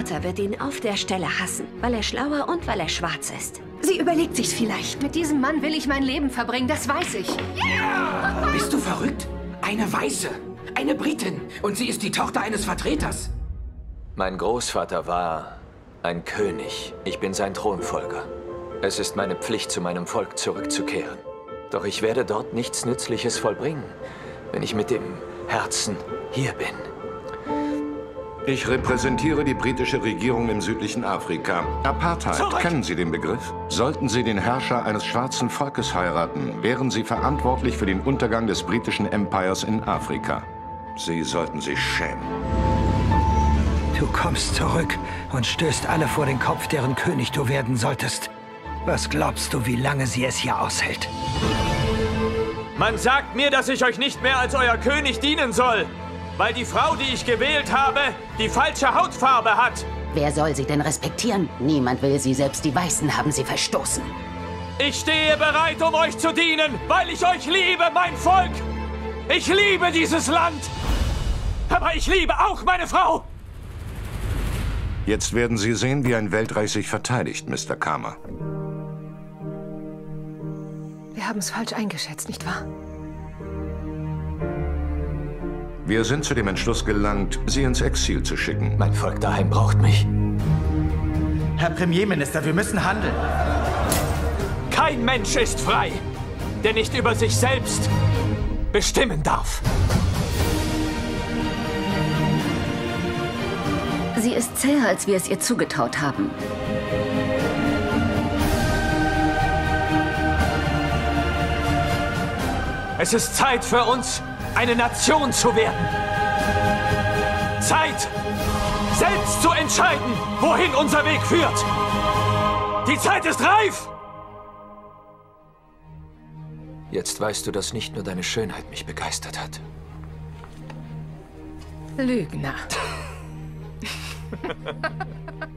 Mutter wird ihn auf der Stelle hassen, weil er schlauer und weil er schwarz ist. Sie überlegt sich's vielleicht. Mit diesem Mann will ich mein Leben verbringen, das weiß ich. Bist du verrückt? Eine Weiße, eine Britin. Und sie ist die Tochter eines Vertreters. Mein Großvater war ein König. Ich bin sein Thronfolger. Es ist meine Pflicht, zu meinem Volk zurückzukehren. Doch ich werde dort nichts Nützliches vollbringen, wenn ich mit dem Herzen hier bin. Ich repräsentiere die britische Regierung im südlichen Afrika. Apartheid, Zurück! kennen Sie den Begriff? Sollten Sie den Herrscher eines schwarzen Volkes heiraten, wären Sie verantwortlich für den Untergang des britischen Empires in Afrika. Sie sollten sich schämen. Du kommst zurück und stößt alle vor den Kopf, deren König du werden solltest. Was glaubst du, wie lange sie es hier aushält? Man sagt mir, dass ich euch nicht mehr als euer König dienen soll, weil die Frau, die ich gewählt habe, die falsche Hautfarbe hat. Wer soll sie denn respektieren? Niemand will sie, selbst die Weißen haben sie verstoßen. Ich stehe bereit, um euch zu dienen, weil ich euch liebe, mein Volk. Ich liebe dieses Land. Aber ich liebe auch meine Frau. Jetzt werden Sie sehen, wie ein Weltreich sich verteidigt, Mr. Karma. Wir haben es falsch eingeschätzt, nicht wahr? Wir sind zu dem Entschluss gelangt, Sie ins Exil zu schicken. Mein Volk daheim braucht mich. Herr Premierminister, wir müssen handeln. Kein Mensch ist frei, der nicht über sich selbst bestimmen darf. Sie ist zäher, als wir es ihr zugetraut haben. Es ist Zeit für uns, eine Nation zu werden. Zeit, selbst zu entscheiden, wohin unser Weg führt. Die Zeit ist reif! Jetzt weißt du, dass nicht nur deine Schönheit mich begeistert hat. Lügner.